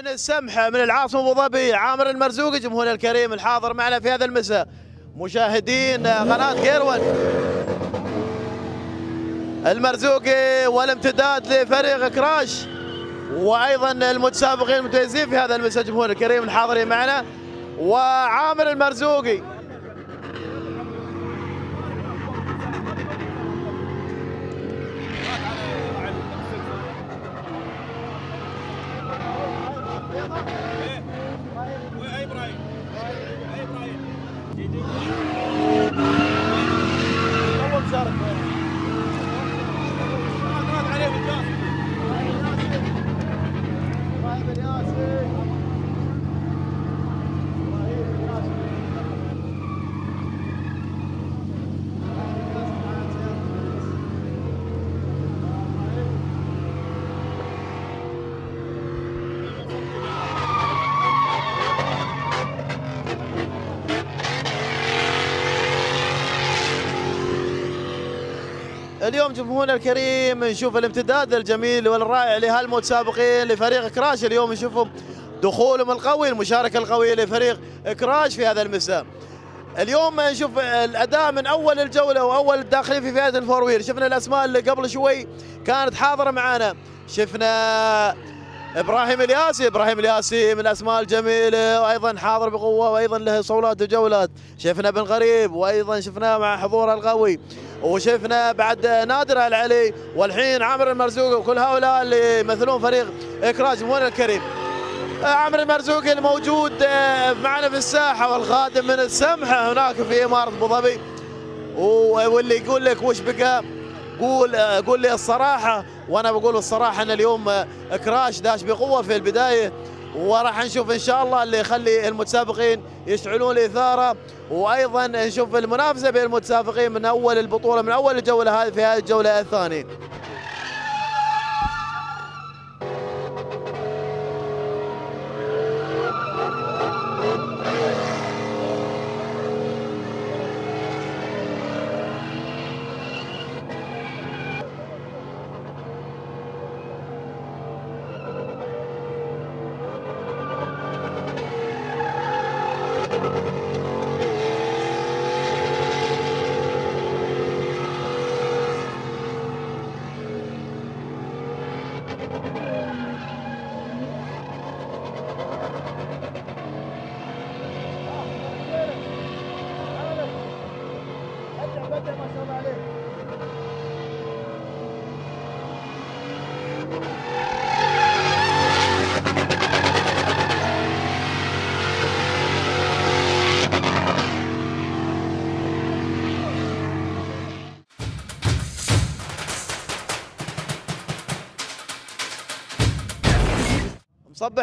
من السمحة من العاصمة أبو ظبي عامر المرزوقي جمهورنا الكريم الحاضر معنا في هذا المساء. مشاهدين قناة كيرون المرزوقي والامتداد لفريق كراش وأيضا المتسابقين المتميزين في هذا المساء جمهورنا الكريم الحاضرين معنا. وعامر المرزوقي 忘了 اليوم جمهورنا الكريم نشوف الامتداد الجميل والرائع لهالمتسابقين لفريق كراش. اليوم نشوفهم دخولهم القوي المشاركة القوية لفريق كراش في هذا المساء. اليوم نشوف الأداء من أول الجولة وأول الداخلين في فئه الفور شفنا الأسماء اللي قبل شوي كانت حاضرة معنا شفنا إبراهيم الياسي إبراهيم الياسي من الاسماء الجميله وأيضا حاضر بقوة وأيضا له صولات وجولات. شفنا بن غريب وأيضا شفناه مع حضوره القوي وشفنا بعد نادر العلي والحين عامر المرزوق وكل هؤلاء اللي يمثلون فريق إكراج جمهورنا الكريم. عامر المرزوقي الموجود معنا في الساحة والخادم من السمحة هناك في إمارة أبو ظبي. واللي يقول لك وش بقى؟ قول قول لي الصراحة. وأنا بقول الصراحة إن اليوم كراش داش بقوة في البداية وراح نشوف إن شاء الله اللي يخلي المتسابقين يشعلون الإثارة وأيضا نشوف المنافسة بين المتسابقين من أول البطولة من أول الجولة هذه في هذه الجولة الثانية. صبح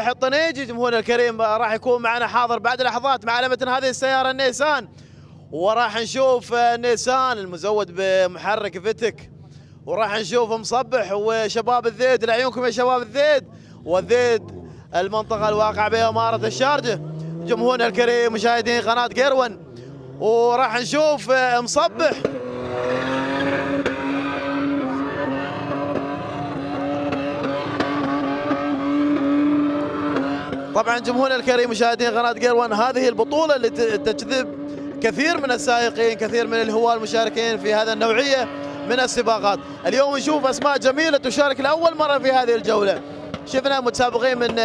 الطنيجي جمهورنا الكريم راح يكون معنا حاضر بعد لحظات مع علامة هذه السيارة النيسان. وراح نشوف نيسان المزود بمحرك فيتك. وراح نشوف مصبح وشباب الذيد. لعيونكم يا شباب الذيد. والذيد المنطقة الواقعة بإمارة الشارجة. جمهورنا الكريم مشاهدين قناة كيرون وراح نشوف مصبح. طبعا جمهورنا الكريم مشاهدين قناة جير هذه البطولة اللي تجذب كثير من السائقين كثير من الهواة المشاركين في هذا النوعية من السباقات. اليوم نشوف أسماء جميلة تشارك لأول مرة في هذه الجولة. شفنا متسابقين من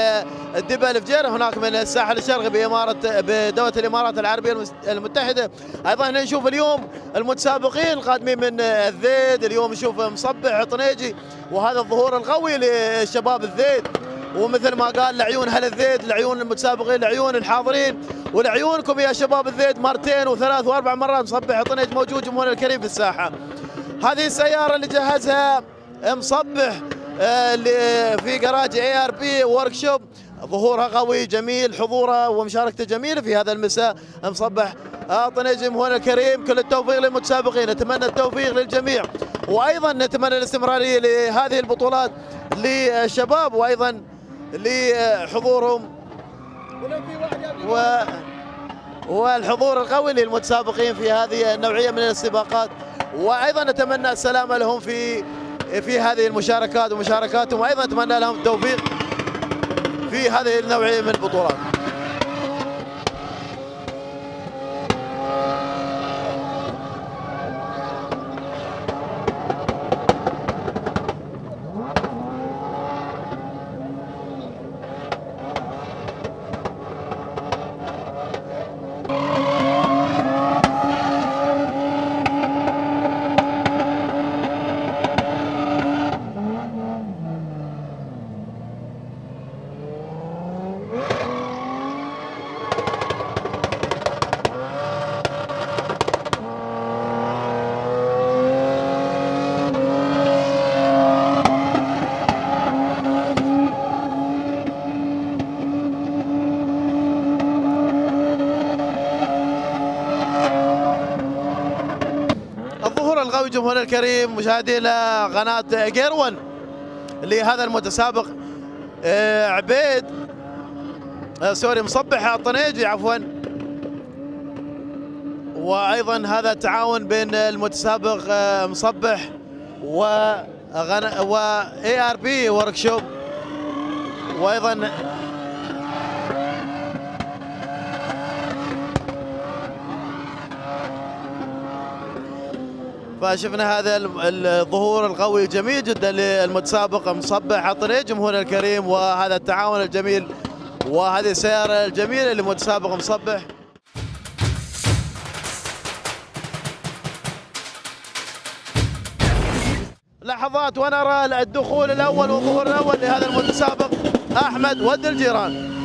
الدبا الفجير هناك من الساحل الشرقي بإمارة بدولة الإمارات العربية المتحدة. أيضا نشوف اليوم المتسابقين القادمين من الذيد. اليوم نشوف مصبح طنيجي وهذا الظهور القوي للشباب الذيد. ومثل ما قال لعيون أهل الذيد لعيون المتسابقين لعيون الحاضرين ولعيونكم يا شباب الذيد مرتين وثلاث وأربع مرات. مصبح طنيج موجود جمهورنا الكريم في الساحة. هذه السيارة اللي جهزها مصبح في جراج ARB workshop ظهورها قوي جميل حضوره ومشاركته جميلة في هذا المساء. مصبح طنيج جمهورنا الكريم كل التوفيق للمتسابقين. نتمنى التوفيق للجميع. وأيضا نتمنى الاستمرارية لهذه البطولات للشباب. وأيضا لحضورهم و والحضور القوي للمتسابقين في هذه النوعية من السباقات. وأيضا نتمنى السلامه لهم في في هذه المشاركات ومشاركاتهم. وأيضا نتمنى لهم التوفيق في هذه النوعية من البطولات. الظهور القوي جمهور الكريم مشاهدينا قناة جيرون لهذا المتسابق. آه، عبيد آه، سوري مصبح الطنيجي عفوا. وأيضا هذا التعاون بين المتسابق آه، مصبح و و ARB workshop وأيضا فشفنا هذا الظهور القوي الجميل جدا للمتسابق مصبح عطري جمهور الكريم وهذا التعاون الجميل وهذه السيارة الجميلة لمتسابق مصبح لحظات ونرى الدخول الأول والظهور الأول لهذا المتسابق أحمد ود الجيران.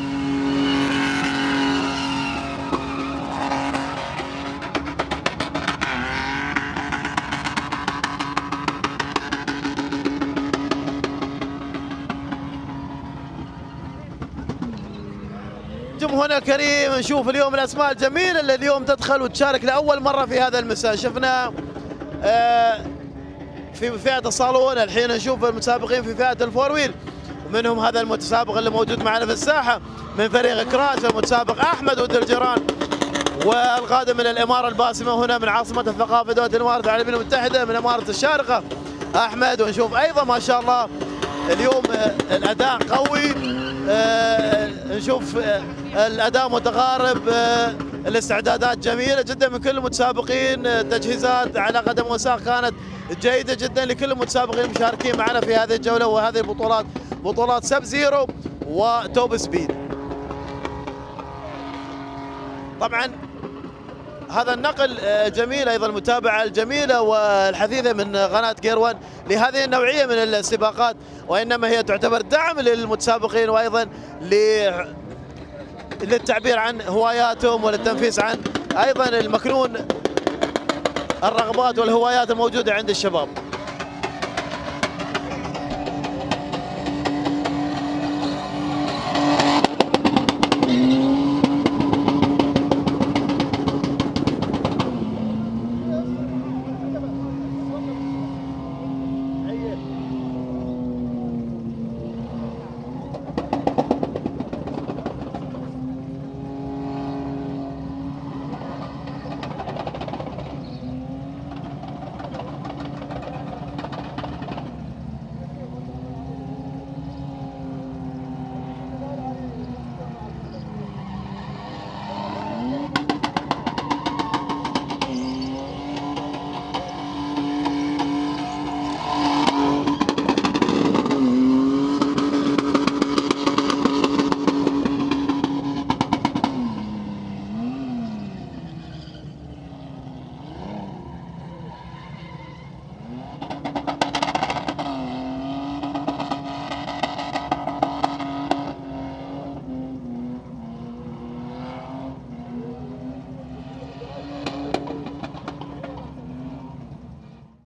جمهورنا الكريم نشوف اليوم الأسماء الجميلة اللي اليوم تدخل وتشارك لأول مرة في هذا المساء. شفنا آه، في فئة الصالون الحين نشوف المتسابقين في فئة الفور ويل. ومنهم هذا المتسابق اللي موجود معنا في الساحة من فريق كراش المتسابق أحمد ود الجيران والقادم من الإمارة الباسمة هنا من عاصمة الثقافة دولة الإمارات العربيه المتحدة من اماره الشارقة أحمد. ونشوف أيضا ما شاء الله اليوم آه، الأداء قوي آه، نشوف الأداء متقارب الاستعدادات جميلة جدا من كل المتسابقين. التجهيزات على قدم وساق كانت جيدة جدا لكل المتسابقين المشاركين معنا في هذه الجولة وهذه البطولات. بطولات Sub-Zero و Top Speed. طبعا هذا النقل آه، جميل أيضا المتابعة الجميلة والحثيثة من قناة كيروان لهذه النوعية من السباقات وإنما هي تعتبر دعم للمتسابقين وأيضا للتعبير عن هواياتهم وللتنفيس عن أيضا المكنون الرغبات والهوايات الموجودة عند الشباب.